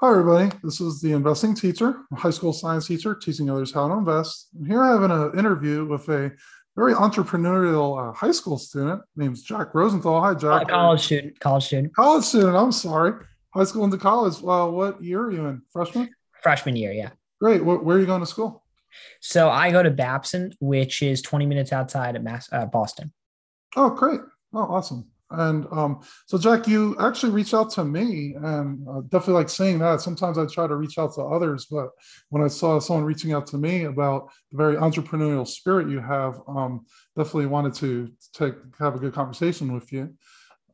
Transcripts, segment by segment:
Hi, everybody. This is the investing teacher, high school science teacher, teaching others how to invest. And here I have an interview with a very entrepreneurial uh, high school student named Jack Rosenthal. Hi, Jack. Uh, college student. College student. College student. I'm sorry. High school into college. Well, what year are you in? Freshman? Freshman year, yeah. Great. Where, where are you going to school? So I go to Babson, which is 20 minutes outside of Mass, uh, Boston. Oh, great. Oh, awesome. And um, so, Jack, you actually reached out to me, and definitely like saying that. Sometimes I try to reach out to others, but when I saw someone reaching out to me about the very entrepreneurial spirit you have, um, definitely wanted to take have a good conversation with you.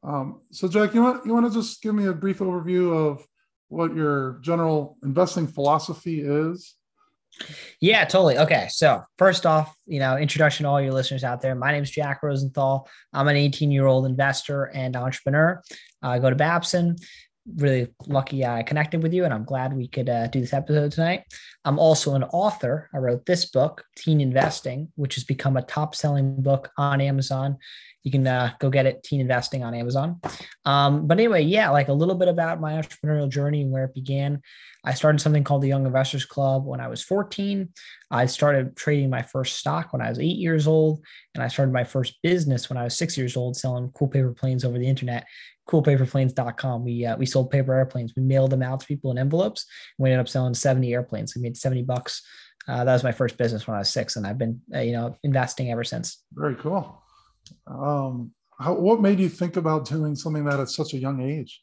Um, so, Jack, you want you want to just give me a brief overview of what your general investing philosophy is? Yeah, totally. Okay. So, first off, you know, introduction to all your listeners out there. My name is Jack Rosenthal. I'm an 18 year old investor and entrepreneur. I go to Babson. Really lucky I connected with you, and I'm glad we could uh, do this episode tonight. I'm also an author. I wrote this book, Teen Investing, which has become a top selling book on Amazon you can uh, go get it teen investing on amazon. Um, but anyway yeah like a little bit about my entrepreneurial journey and where it began. I started something called the young investors club when i was 14 i started trading my first stock when i was eight years old and i started my first business when i was six years old selling cool paper planes over the internet coolpaperplanes.com we uh, we sold paper airplanes. We mailed them out to people in envelopes we ended up selling 70 airplanes. We made 70 bucks. Uh, that was my first business when i was six and i've been uh, you know investing ever since. Very cool um, how, what made you think about doing something that at such a young age?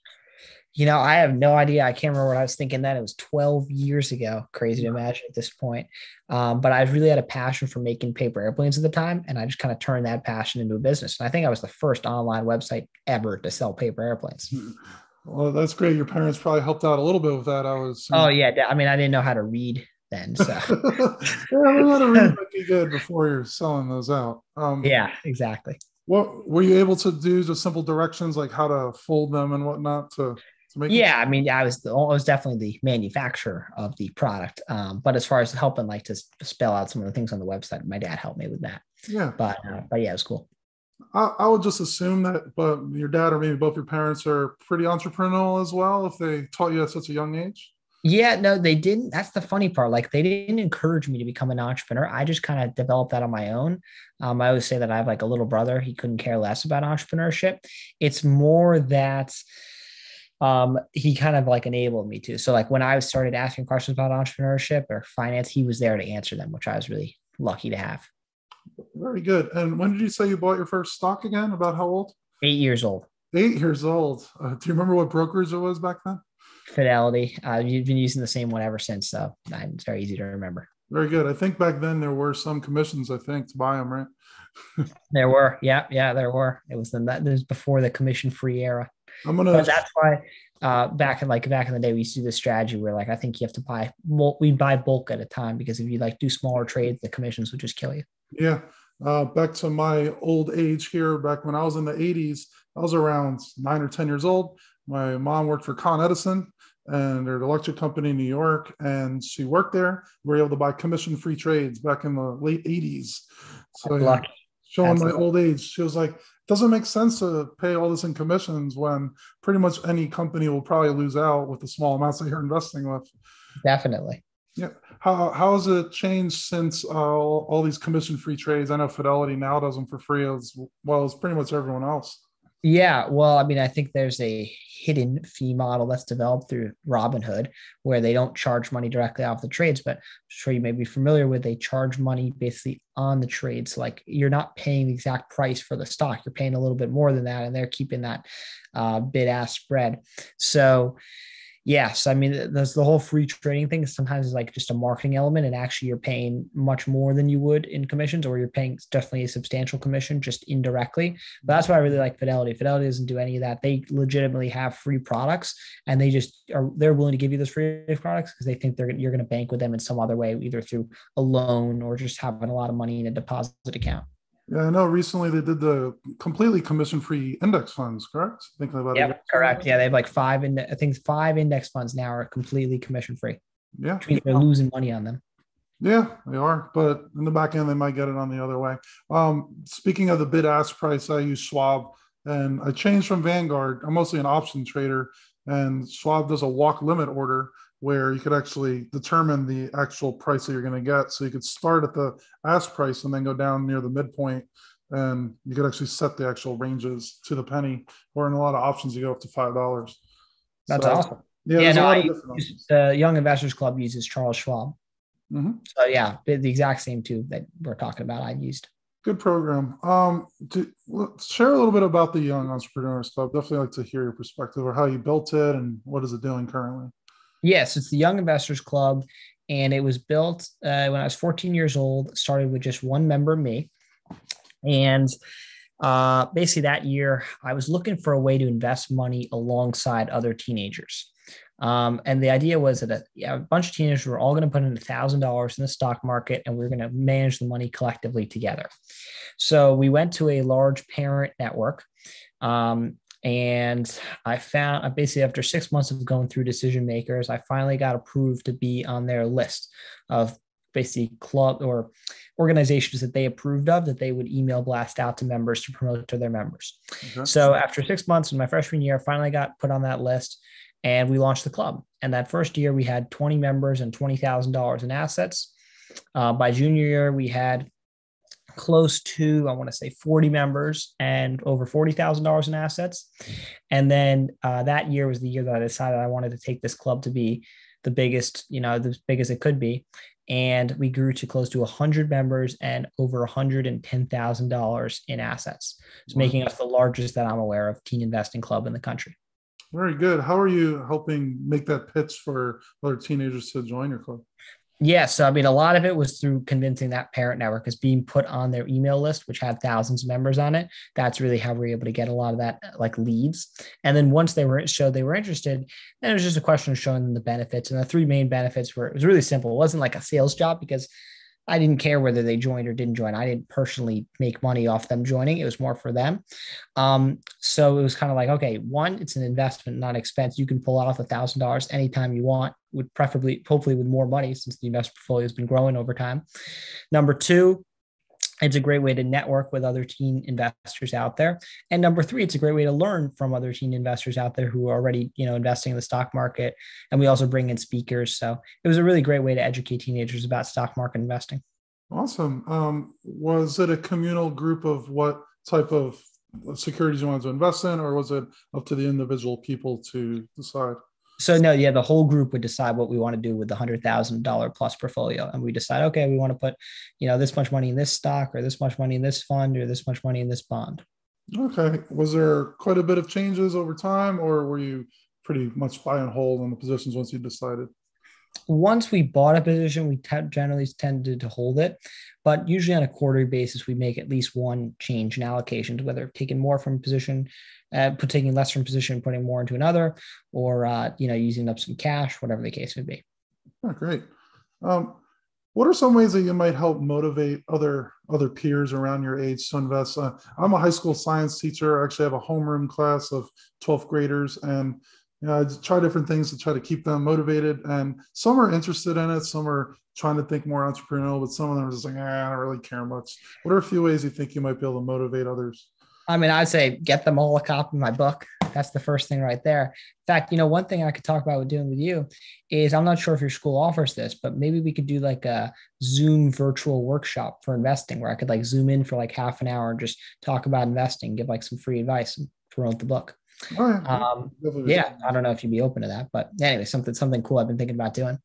You know, I have no idea. I can't remember what I was thinking then. It was 12 years ago. Crazy to imagine at this point. Um, but I really had a passion for making paper airplanes at the time. And I just kind of turned that passion into a business. And I think I was the first online website ever to sell paper airplanes. Well, that's great. Your parents probably helped out a little bit with that. I was. Oh, yeah. I mean, I didn't know how to read then. So yeah, we got to read be good before you're selling those out. Um, yeah, exactly. What were you able to do? Just simple directions like how to fold them and whatnot to. to make yeah, it- I mean, I was the, I was definitely the manufacturer of the product, um, but as far as helping, like to spell out some of the things on the website, my dad helped me with that. Yeah, but uh, but yeah, it was cool. I, I, would just assume that, but your dad or maybe both your parents are pretty entrepreneurial as well. If they taught you at such a young age. Yeah, no, they didn't. That's the funny part. Like they didn't encourage me to become an entrepreneur. I just kind of developed that on my own. Um, I always say that I have like a little brother. He couldn't care less about entrepreneurship. It's more that um, he kind of like enabled me to. So like when I started asking questions about entrepreneurship or finance, he was there to answer them, which I was really lucky to have. Very good. And when did you say you bought your first stock again? About how old? Eight years old. Eight years old. Uh, do you remember what brokerage it was back then? Fidelity. Uh, you've been using the same one ever since, so it's very easy to remember. Very good. I think back then there were some commissions. I think to buy them, right? there were, yeah, yeah, there were. It was the that was before the commission-free era. I'm gonna. But that's why uh, back in like back in the day, we used to do this strategy where like I think you have to buy we buy bulk at a time because if you like do smaller trades, the commissions would just kill you. Yeah. Uh, back to my old age here, back when I was in the 80s, I was around nine or 10 years old. My mom worked for Con Edison and they're an electric company in New York. And she worked there. We were able to buy commission free trades back in the late 80s. So, yeah, showing my old age, she was like, doesn't make sense to pay all this in commissions when pretty much any company will probably lose out with the small amounts that you're investing with. Definitely. Yeah. How, how has it changed since uh, all, all these commission free trades? I know Fidelity now does them for free as well as pretty much everyone else. Yeah, well, I mean, I think there's a hidden fee model that's developed through Robinhood where they don't charge money directly off the trades, but I'm sure you may be familiar with they charge money basically on the trades. Like you're not paying the exact price for the stock, you're paying a little bit more than that, and they're keeping that uh, bid ask spread. So yes, I mean, there's the whole free trading thing. Sometimes it's like just a marketing element, and actually you're paying much more than you would in commissions, or you're paying definitely a substantial commission just indirectly. But that's why I really like Fidelity. Fidelity doesn't do any of that. They legitimately have free products, and they just are they're willing to give you those free products because they think they're you're going to bank with them in some other way, either through a loan or just having a lot of money in a deposit account. Yeah, I know recently they did the completely commission free index funds, correct? Thinking about yeah, correct. Yeah, they have like five in I think five index funds now are completely commission free. Yeah. Which means they're losing money on them. Yeah, they are. But in the back end, they might get it on the other way. Um, speaking of the bid ask price, I use Schwab and I changed from Vanguard. I'm mostly an option trader. and Schwab does a walk limit order where you could actually determine the actual price that you're going to get. So you could start at the ask price and then go down near the midpoint, and you could actually set the actual ranges to the penny. Or in a lot of options, you go up to five dollars. That's so, awesome. Yeah, yeah no, I use, the Young Investors Club uses Charles Schwab. Mm-hmm. So yeah, the exact same tube that we're talking about. I used. Good program. Um, to, share a little bit about the Young Entrepreneurs Club. Definitely like to hear your perspective or how you built it and what is it doing currently. Yes, it's the Young Investors Club, and it was built uh, when I was 14 years old. Started with just one member, me, and uh, basically that year I was looking for a way to invest money alongside other teenagers. Um, and the idea was that a, yeah, a bunch of teenagers were all going to put in a thousand dollars in the stock market, and we are going to manage the money collectively together. So we went to a large parent network, um, and I found basically after six months of going through decision makers, I finally got approved to be on their list of basically club or organizations that they approved of that they would email blast out to members to promote to their members. Okay. So after six months in my freshman year, I finally got put on that list and we launched the club. And that first year, we had 20 members and $20,000 in assets. Uh, by junior year, we had close to, I want to say 40 members and over $40,000 in assets. And then uh, that year was the year that I decided I wanted to take this club to be the biggest, you know, the biggest it could be. And we grew to close to 100 members and over $110,000 in assets. So wow. making us the largest that I'm aware of teen investing club in the country. Very good. How are you helping make that pitch for other teenagers to join your club? Yes. So, I mean, a lot of it was through convincing that parent network as being put on their email list, which had thousands of members on it. That's really how we are able to get a lot of that like leads. And then once they were showed they were interested, then it was just a question of showing them the benefits. And the three main benefits were it was really simple. It wasn't like a sales job because I didn't care whether they joined or didn't join. I didn't personally make money off them joining. It was more for them. Um, so it was kind of like, okay, one, it's an investment, not expense. You can pull off a thousand dollars anytime you want, would preferably, hopefully, with more money since the investment portfolio has been growing over time. Number two, it's a great way to network with other teen investors out there. And number three, it's a great way to learn from other teen investors out there who are already, you know, investing in the stock market. And we also bring in speakers. So it was a really great way to educate teenagers about stock market investing. Awesome. Um, was it a communal group of what type of securities you wanted to invest in, or was it up to the individual people to decide? So no, yeah, the whole group would decide what we want to do with the hundred thousand dollar plus portfolio, and we decide, okay, we want to put, you know, this much money in this stock, or this much money in this fund, or this much money in this bond. Okay, was there quite a bit of changes over time, or were you pretty much buy and hold on the positions once you decided? Once we bought a position, we t- generally tended to hold it, but usually on a quarterly basis, we make at least one change in allocations, whether taking more from position, uh, put taking less from position, putting more into another, or uh, you know using up some cash, whatever the case may be. Oh, great. Um, what are some ways that you might help motivate other other peers around your age to invest? Uh, I'm a high school science teacher. I actually have a homeroom class of 12th graders, and you know, I try different things to try to keep them motivated. And some are interested in it, some are trying to think more entrepreneurial, but some of them are just like, ah, I don't really care much. What are a few ways you think you might be able to motivate others? I mean, I'd say get them all a copy of my book. That's the first thing right there. In fact, you know, one thing I could talk about with doing with you is I'm not sure if your school offers this, but maybe we could do like a Zoom virtual workshop for investing where I could like zoom in for like half an hour and just talk about investing, give like some free advice and promote the book. Um, yeah, I don't know if you'd be open to that, but anyway, something something cool I've been thinking about doing.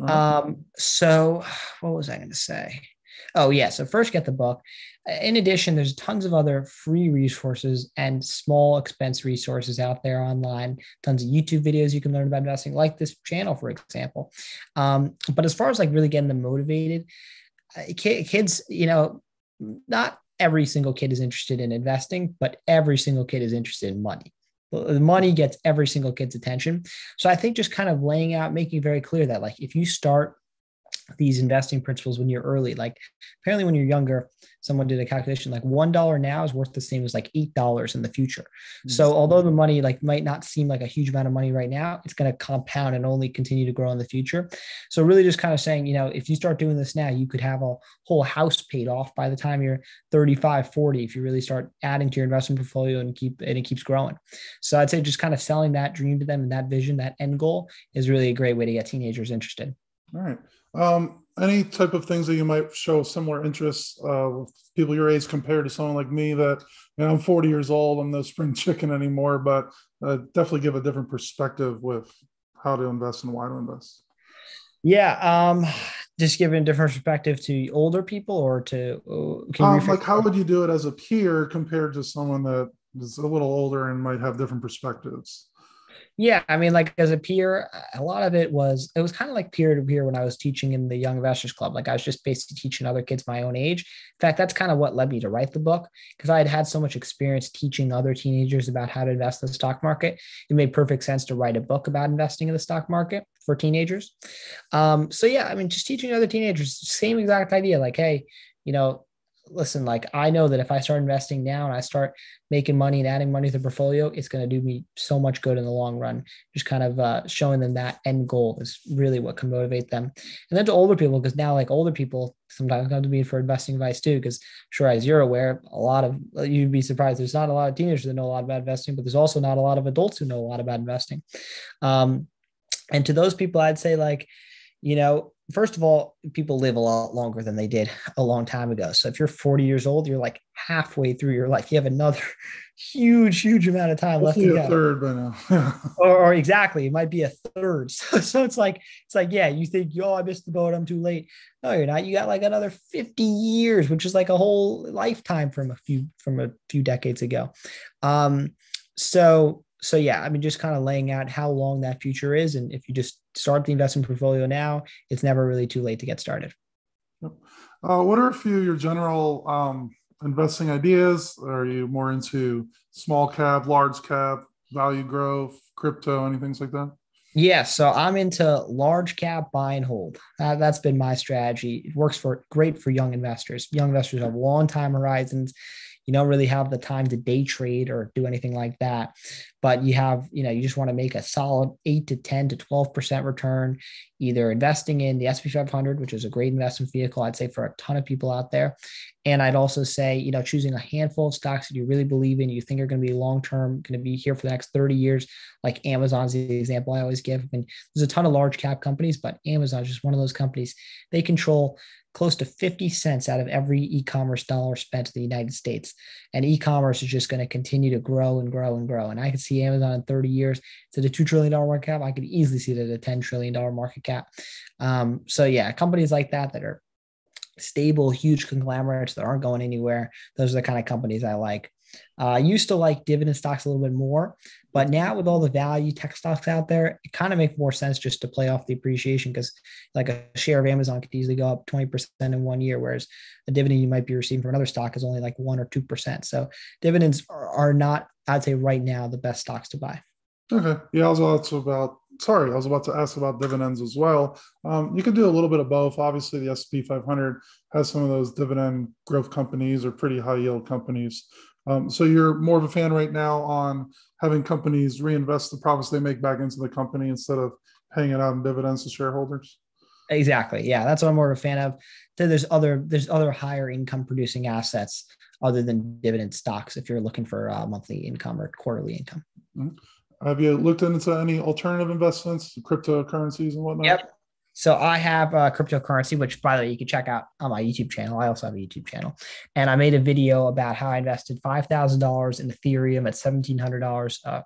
Um, so what was I going to say? Oh yeah, so first get the book. In addition, there's tons of other free resources and small expense resources out there online. Tons of YouTube videos you can learn about investing, like this channel, for example. Um, but as far as like really getting them motivated, uh, kids, you know, not every single kid is interested in investing, but every single kid is interested in money. The money gets every single kid's attention. So I think just kind of laying out, making very clear that like if you start these investing principles when you're early. Like apparently when you're younger, someone did a calculation like one dollar now is worth the same as like eight dollars in the future. Mm-hmm. So although the money like might not seem like a huge amount of money right now, it's going to compound and only continue to grow in the future. So really just kind of saying, you know, if you start doing this now, you could have a whole house paid off by the time you're 35, 40, if you really start adding to your investment portfolio and keep and it keeps growing. So I'd say just kind of selling that dream to them and that vision, that end goal is really a great way to get teenagers interested. All right. Um, any type of things that you might show similar interests uh, with people your age compared to someone like me that you know, I'm 40 years old, I'm no spring chicken anymore, but uh, definitely give a different perspective with how to invest and why to invest. Yeah, um, just giving a different perspective to older people or to uh, um, like how would you do it as a peer compared to someone that is a little older and might have different perspectives? Yeah, I mean, like as a peer, a lot of it was it was kind of like peer to peer when I was teaching in the Young Investors Club. Like I was just basically teaching other kids my own age. In fact, that's kind of what led me to write the book because I had had so much experience teaching other teenagers about how to invest in the stock market. It made perfect sense to write a book about investing in the stock market for teenagers. Um, so yeah, I mean, just teaching other teenagers, same exact idea. Like, hey, you know, listen, like I know that if I start investing now and I start making money and adding money to the portfolio, it's going to do me so much good in the long run. Just kind of uh, showing them that end goal is really what can motivate them. And then to older people, because now like older people sometimes come to me for investing advice too. Because sure, as you're aware, a lot of you'd be surprised. There's not a lot of teenagers that know a lot about investing, but there's also not a lot of adults who know a lot about investing. Um, and to those people, I'd say like, you know, first of all, people live a lot longer than they did a long time ago. So if you're 40 years old, you're like halfway through your life. You have another huge, huge amount of time left to go. third by now. or, or, exactly, it might be a third. So, so it's like it's like yeah, you think oh I missed the boat, I'm too late. No, you're not. You got like another 50 years, which is like a whole lifetime from a few from a few decades ago. Um, so so yeah, I mean, just kind of laying out how long that future is, and if you just start the investment portfolio now, it's never really too late to get started. Uh, what are a few of your general um, investing ideas? Are you more into small cap, large cap, value growth, crypto, anything like that? Yeah, so I'm into large cap buy and hold. Uh, that's been my strategy. It works for great for young investors. Young investors have long time horizons you don't really have the time to day trade or do anything like that but you have you know you just want to make a solid 8 to 10 to 12% return either investing in the S&P 500 which is a great investment vehicle I'd say for a ton of people out there and I'd also say you know choosing a handful of stocks that you really believe in you think are going to be long term going to be here for the next 30 years like Amazon's the example I always give I mean there's a ton of large cap companies but Amazon is just one of those companies they control close to 50 cents out of every e-commerce dollar spent in the United States. And e-commerce is just going to continue to grow and grow and grow. And I could see Amazon in 30 years. It's at a $2 trillion market cap. I could easily see it at a $10 trillion market cap. Um, so yeah, companies like that that are stable, huge conglomerates that aren't going anywhere. Those are the kind of companies I like. Uh, I used to like dividend stocks a little bit more, but now with all the value tech stocks out there, it kind of makes more sense just to play off the appreciation because like a share of Amazon could easily go up 20% in one year, whereas a dividend you might be receiving from another stock is only like one or 2%. So dividends are, are not, I'd say right now, the best stocks to buy. Okay. Yeah, I was also about sorry, I was about to ask about dividends as well. Um, you could do a little bit of both. Obviously, the S&P 500 has some of those dividend growth companies or pretty high yield companies. Um, so you're more of a fan right now on having companies reinvest the profits they make back into the company instead of paying it out in dividends to shareholders. Exactly. Yeah, that's what I'm more of a fan of. There's other there's other higher income producing assets other than dividend stocks if you're looking for uh, monthly income or quarterly income. Mm-hmm. Have you looked into any alternative investments, cryptocurrencies and whatnot? Yep. So I have a cryptocurrency, which by the way, you can check out on my YouTube channel. I also have a YouTube channel. And I made a video about how I invested $5,000 in Ethereum at $1,700 uh,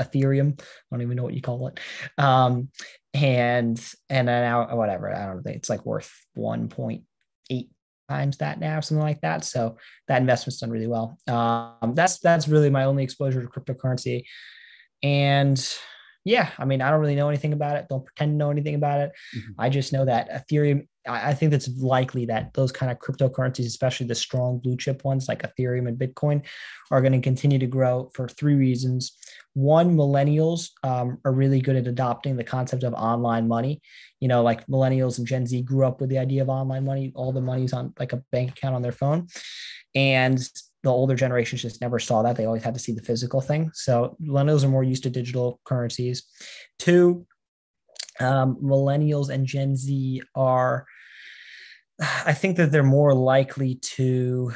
Ethereum. I don't even know what you call it. Um, and, and now whatever, I don't think it's like worth 1.8 times that now, something like that. So that investment's done really well. Um, that's, that's really my only exposure to cryptocurrency. And yeah, I mean, I don't really know anything about it. Don't pretend to know anything about it. Mm-hmm. I just know that Ethereum I think it's likely that those kind of cryptocurrencies, especially the strong blue chip ones like Ethereum and Bitcoin, are going to continue to grow for three reasons. One, millennials um, are really good at adopting the concept of online money. You know, like millennials and Gen Z grew up with the idea of online money. All the money's on like a bank account on their phone. And the older generations just never saw that. They always had to see the physical thing. So millennials are more used to digital currencies. Two, um, millennials and Gen Z are, I think that they're more likely to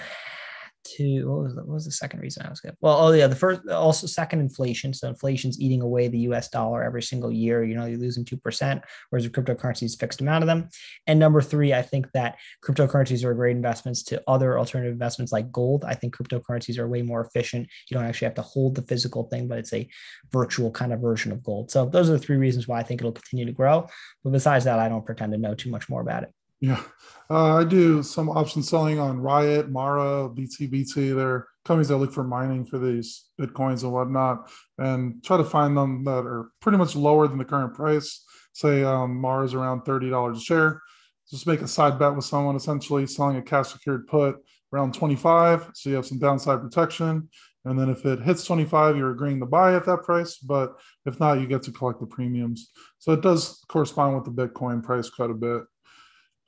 to what was the, what was the second reason I was good? Well, oh yeah, the first also second inflation. So inflation's eating away the U.S. dollar every single year. You know, you're losing two percent, whereas the cryptocurrencies fixed amount of them. And number three, I think that cryptocurrencies are great investments to other alternative investments like gold. I think cryptocurrencies are way more efficient. You don't actually have to hold the physical thing, but it's a virtual kind of version of gold. So those are the three reasons why I think it'll continue to grow. But besides that, I don't pretend to know too much more about it. Yeah, uh, I do some option selling on Riot, Mara, BTBT. They're companies that look for mining for these bitcoins and whatnot, and try to find them that are pretty much lower than the current price. Say um, Mara is around thirty dollars a share. Just make a side bet with someone, essentially selling a cash secured put around twenty five, so you have some downside protection. And then if it hits 25, you're agreeing to buy at that price. But if not, you get to collect the premiums. So it does correspond with the Bitcoin price quite a bit.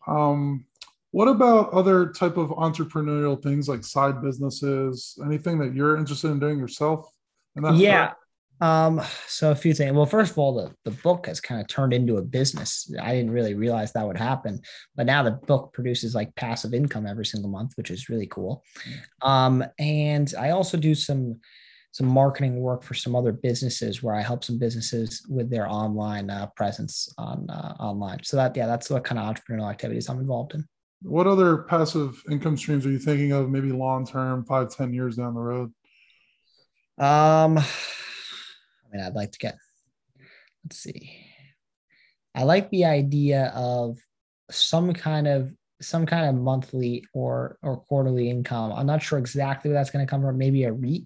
Um, what about other type of entrepreneurial things like side businesses? Anything that you're interested in doing yourself? yeah. Um, so a few things. Well, first of all, the, the book has kind of turned into a business. I didn't really realize that would happen, but now the book produces like passive income every single month, which is really cool. Mm. Um, and I also do some some marketing work for some other businesses where I help some businesses with their online uh, presence on uh, online. So that yeah, that's what kind of entrepreneurial activities I'm involved in. What other passive income streams are you thinking of? Maybe long term, five, ten years down the road. Um, I mean, I'd like to get. Let's see. I like the idea of some kind of some kind of monthly or or quarterly income. I'm not sure exactly where that's going to come from. Maybe a REIT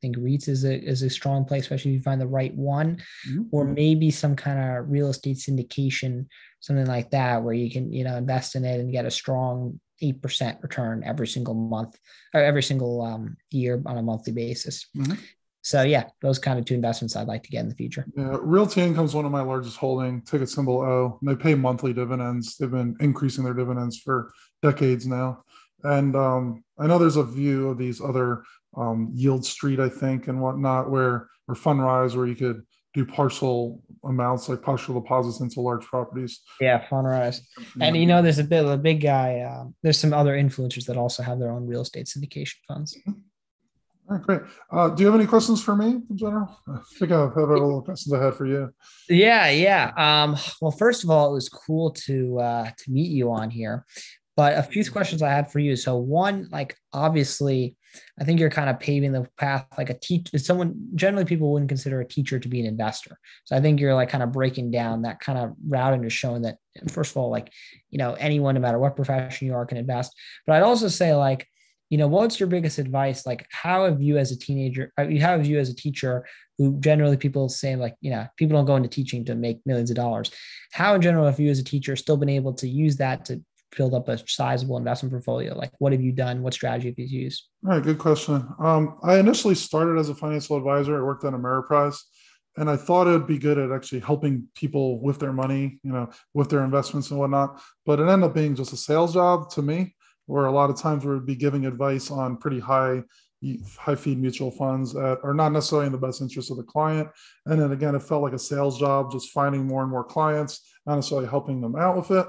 think REITs is a is a strong place, especially if you find the right one, mm-hmm. or maybe some kind of real estate syndication, something like that, where you can you know invest in it and get a strong eight percent return every single month or every single um, year on a monthly basis. Mm-hmm. So yeah, those kind of two investments I'd like to get in the future. Yeah, Realty Income is one of my largest holding, ticket symbol O. And they pay monthly dividends. They've been increasing their dividends for decades now. And um, I know there's a view of these other um, Yieldstreet, I think, and whatnot, where or Fundrise, where you could do partial amounts like partial deposits into large properties. Yeah, Fundrise, and you know, there's a bit of a big guy. Uh, there's some other influencers that also have their own real estate syndication funds. Mm-hmm. All right, great. Uh, do you have any questions for me in general? I think I have a little questions I had for you. Yeah, yeah. Um, well, first of all, it was cool to uh, to meet you on here. But a few questions I had for you. So one, like obviously, I think you're kind of paving the path like a teacher. Someone generally people wouldn't consider a teacher to be an investor. So I think you're like kind of breaking down that kind of route and just showing that first of all, like you know, anyone, no matter what profession you are, can invest. But I'd also say like, you know, what's your biggest advice? Like, how have you as a teenager, how have you as a teacher, who generally people say like, you know, people don't go into teaching to make millions of dollars. How in general have you as a teacher still been able to use that to build up a sizable investment portfolio? Like, what have you done? What strategy have you used? All right, good question. Um, I initially started as a financial advisor. I worked at Ameriprise, and I thought it would be good at actually helping people with their money, you know, with their investments and whatnot. But it ended up being just a sales job to me, where a lot of times we would be giving advice on pretty high high fee mutual funds that are not necessarily in the best interest of the client. And then again, it felt like a sales job, just finding more and more clients, not necessarily helping them out with it.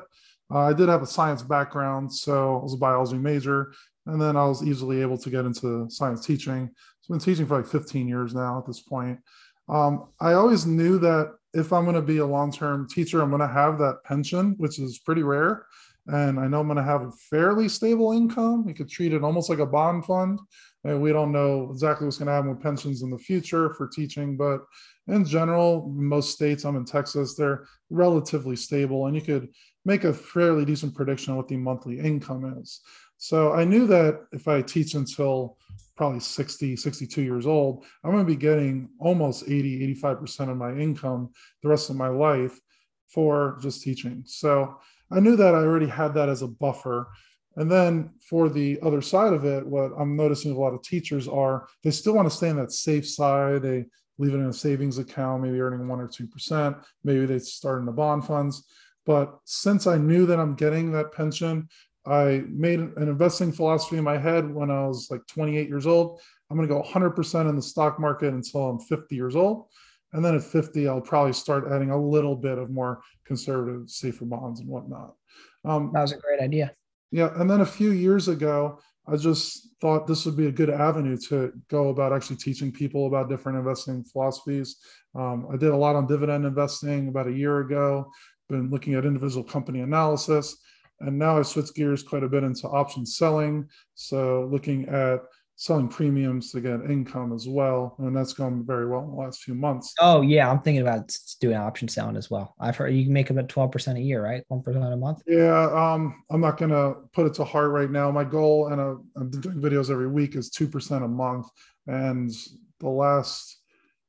Uh, I did have a science background, so I was a biology major, and then I was easily able to get into science teaching. So I've been teaching for like 15 years now at this point. Um, I always knew that if I'm going to be a long-term teacher, I'm going to have that pension, which is pretty rare. And I know I'm going to have a fairly stable income. You could treat it almost like a bond fund. And we don't know exactly what's going to happen with pensions in the future for teaching, but in general, most states, I'm in Texas, they're relatively stable. And you could make a fairly decent prediction of what the monthly income is. So I knew that if I teach until probably 60, 62 years old, I'm going to be getting almost 80, 85% of my income the rest of my life for just teaching. So I knew that I already had that as a buffer. And then for the other side of it, what I'm noticing a lot of teachers are they still want to stay on that safe side. They leave it in a savings account, maybe earning one or two percent. Maybe they start in the bond funds. But since I knew that I'm getting that pension, I made an investing philosophy in my head when I was like 28 years old. I'm going to go 100% in the stock market until I'm 50 years old. And then at 50, I'll probably start adding a little bit of more conservative, safer bonds and whatnot. Um, that was a great idea. Yeah. And then a few years ago, I just thought this would be a good avenue to go about actually teaching people about different investing philosophies. Um, I did a lot on dividend investing about a year ago, been looking at individual company analysis. And now I switched gears quite a bit into option selling. So looking at selling premiums to get income as well. And that's gone very well in the last few months. Oh yeah, I'm thinking about doing option selling as well. I've heard you can make about 12% a year, right? 1% a month. Yeah. Um, I'm not going to put it to heart right now. My goal, and uh, I'm doing videos every week is 2% a month. And the last,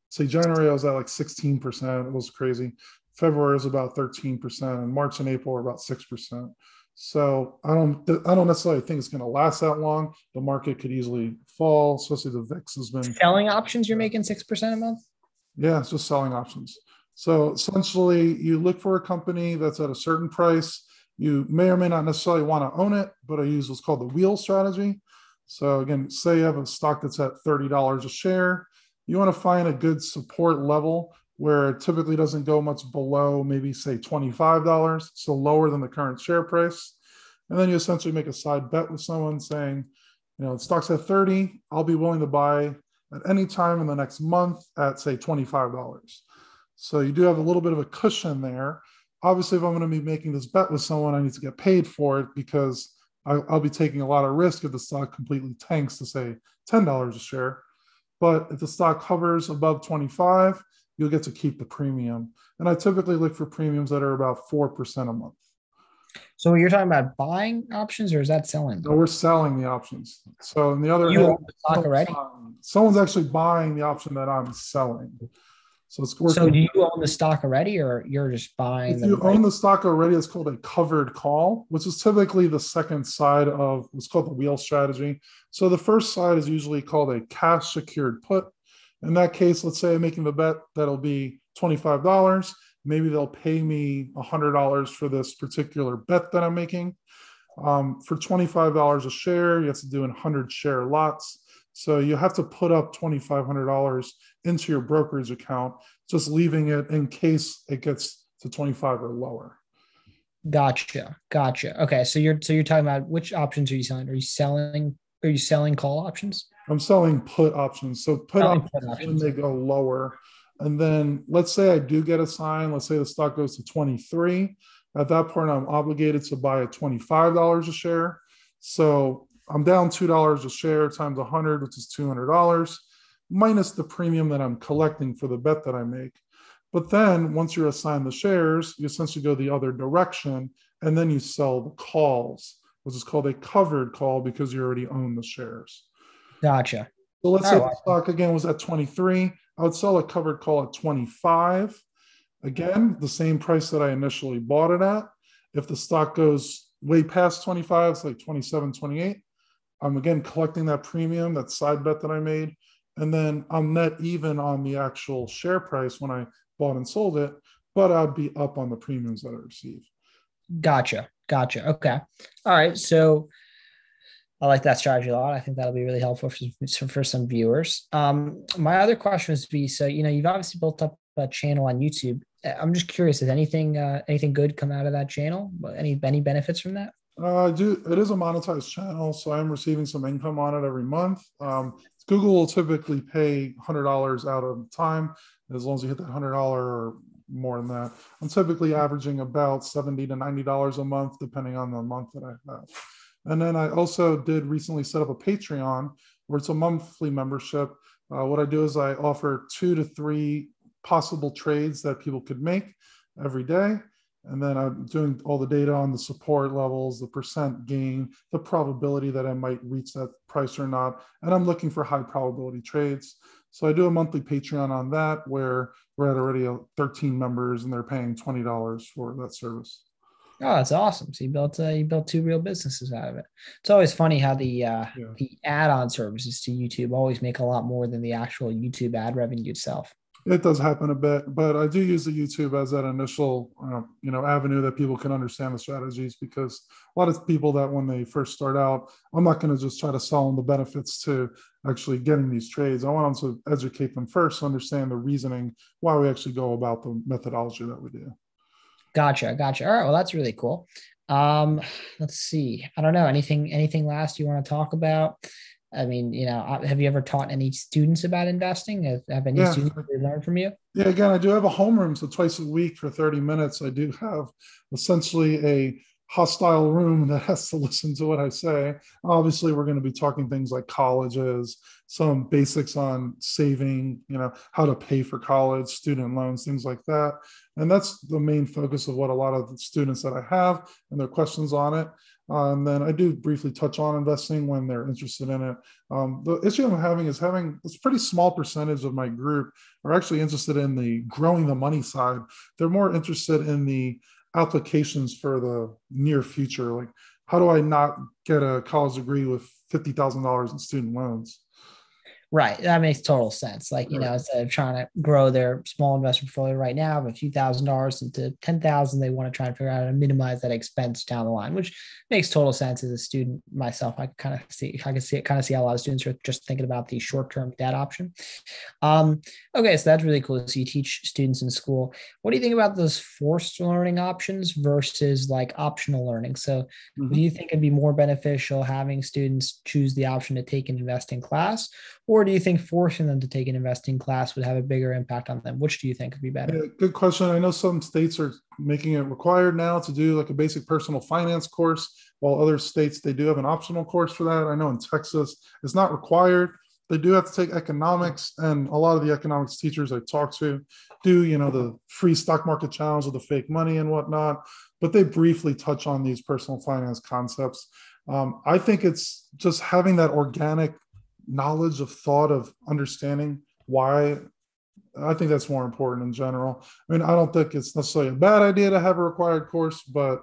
say January, I was at like 16%. It was crazy. February is about 13%, and March and April are about 6%. So I don't I don't necessarily think it's going to last that long. The market could easily fall, especially the VIX has been selling options. You're making six percent a month. Yeah, it's just selling options. So essentially, you look for a company that's at a certain price. You may or may not necessarily want to own it, but I use what's called the wheel strategy. So again, say you have a stock that's at thirty dollars a share. You want to find a good support level where it typically doesn't go much below maybe say $25, so lower than the current share price. And then you essentially make a side bet with someone saying, you know, the stock's at 30, I'll be willing to buy at any time in the next month at say $25. So you do have a little bit of a cushion there. Obviously, if I'm going to be making this bet with someone, I need to get paid for it because I'll be taking a lot of risk if the stock completely tanks to say $10 a share. But if the stock hovers above 25, you'll get to keep the premium. And I typically look for premiums that are about 4% a month. So you're talking about buying options or is that selling? No, we're selling the options. So in the other you hand, own the stock already? Someone's actually buying the option that I'm selling. So it's working. So do you own the stock already or you're just buying? If you right? own the stock already, it's called a covered call, which is typically the second side of what's called the wheel strategy. So the first side is usually called a cash secured put. In that case, let's say I'm making the bet that'll be $25. Maybe they'll pay me $100 for this particular bet that I'm making. Um, for $25 a share, you have to do in 100 share lots. So you have to put up $2,500 into your brokerage account, just leaving it in case it gets to 25 or lower. Gotcha. Gotcha. Okay. So you're so you're talking about which options are you selling? Are you selling are you selling call options? I'm selling put options. So put options, put options when they go lower. And then let's say I do get a sign, let's say the stock goes to 23. At that point, I'm obligated to buy at $25 a share. So I'm down $2 a share times 100, which is $200, minus the premium that I'm collecting for the bet that I make. But then once you're assigned the shares, you essentially go the other direction and then you sell the calls, which is called a covered call because you already own the shares. Gotcha. So let's say the stock again was at 23. I would sell a covered call at 25. Again, the same price that I initially bought it at. If the stock goes way past 25, it's like 27, 28. I'm again collecting that premium, that side bet that I made. And then I'm net even on the actual share price when I bought and sold it, but I'd be up on the premiums that I received. Gotcha. Gotcha. Okay. All right. So I like that strategy a lot. I think that'll be really helpful for, for some viewers. Um, my other question is be so you know you've obviously built up a channel on YouTube. I'm just curious, has anything uh, anything good come out of that channel? Any any benefits from that? Uh, I do. It is a monetized channel, so I'm receiving some income on it every month. Um, Google will typically pay hundred dollars out of time as long as you hit that hundred dollar or more than that. I'm typically averaging about seventy to ninety dollars a month, depending on the month that I have. And then I also did recently set up a Patreon where it's a monthly membership. Uh, what I do is I offer two to three possible trades that people could make every day. And then I'm doing all the data on the support levels, the percent gain, the probability that I might reach that price or not. And I'm looking for high probability trades. So I do a monthly Patreon on that where we're at already 13 members and they're paying $20 for that service. Oh, that's awesome! So you built uh, you built two real businesses out of it. It's always funny how the uh, yeah. the add-on services to YouTube always make a lot more than the actual YouTube ad revenue itself. It does happen a bit, but I do use the YouTube as that initial, uh, you know, avenue that people can understand the strategies because a lot of people that when they first start out, I'm not going to just try to sell them the benefits to actually getting these trades. I want them to educate them first, understand the reasoning why we actually go about the methodology that we do. Gotcha, gotcha. All right, well, that's really cool. Um, let's see. I don't know anything. Anything last you want to talk about? I mean, you know, uh, have you ever taught any students about investing? Have, have any yeah. students learned from you? Yeah, again, I do have a homeroom. So twice a week for 30 minutes, I do have essentially a hostile room that has to listen to what I say. Obviously, we're going to be talking things like colleges, some basics on saving, you know, how to pay for college, student loans, things like that. And that's the main focus of what a lot of the students that I have and their questions on it. Uh, and then I do briefly touch on investing when they're interested in it. Um, the issue I'm having is having a pretty small percentage of my group are actually interested in the growing the money side. They're more interested in the applications for the near future. Like, how do I not get a college degree with $50,000 in student loans? Right. That makes total sense. Like, you right. know, instead of trying to grow their small investment portfolio right now of a few thousand dollars into 10,000, they want to try and figure out how to minimize that expense down the line, which makes total sense as a student myself. I kind of see, I can see it, kind of see how a lot of students are just thinking about the short-term debt option. Um, okay. So that's really cool. So you teach students in school. What do you think about those forced learning options versus like optional learning? So mm-hmm. do you think it'd be more beneficial having students choose the option to take an investing class or do you think forcing them to take an investing class would have a bigger impact on them? Which do you think would be better? Yeah, good question. I know some states are making it required now to do like a basic personal finance course, while other states they do have an optional course for that. I know in Texas it's not required. They do have to take economics, and a lot of the economics teachers I talk to do, you know, the free stock market challenge of the fake money and whatnot. But they briefly touch on these personal finance concepts. Um, I think it's just having that organic knowledge of thought of understanding why i think that's more important in general. I mean i don't think it's necessarily a bad idea to have a required course but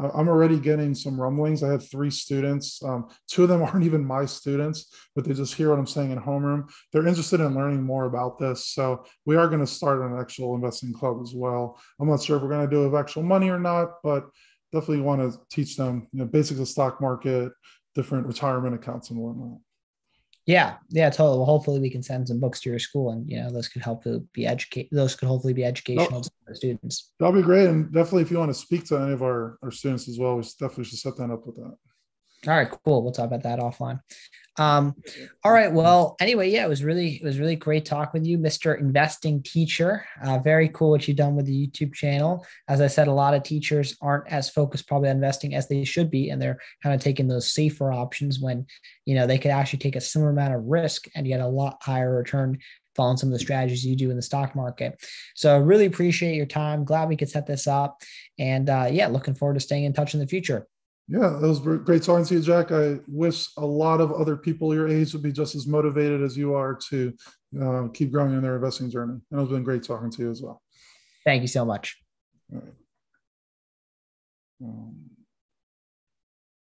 uh, i'm already getting some rumblings. I had three students um, two of them aren't even my students but they just hear what i'm saying in homeroom. They're interested in learning more about this so we are going to start an actual investing club as well. I'm not sure if we're going to do it with actual money or not but definitely want to teach them you know basics of stock market different retirement accounts and whatnot yeah, yeah, totally. Well, hopefully we can send some books to your school, and you know those could help to be educate. Those could hopefully be educational to students. That'll be great, and definitely if you want to speak to any of our our students as well, we definitely should set that up with that. All right, cool. We'll talk about that offline. Um, all right. Well, anyway, yeah, it was really it was really great talk with you, Mr. Investing Teacher. Uh, very cool what you've done with the YouTube channel. As I said, a lot of teachers aren't as focused probably on investing as they should be, and they're kind of taking those safer options when you know they could actually take a similar amount of risk and get a lot higher return following some of the strategies you do in the stock market. So really appreciate your time. Glad we could set this up, and uh, yeah, looking forward to staying in touch in the future. Yeah, it was great talking to you, Jack. I wish a lot of other people your age would be just as motivated as you are to uh, keep growing in their investing journey. And it's been great talking to you as well. Thank you so much. All right. Um,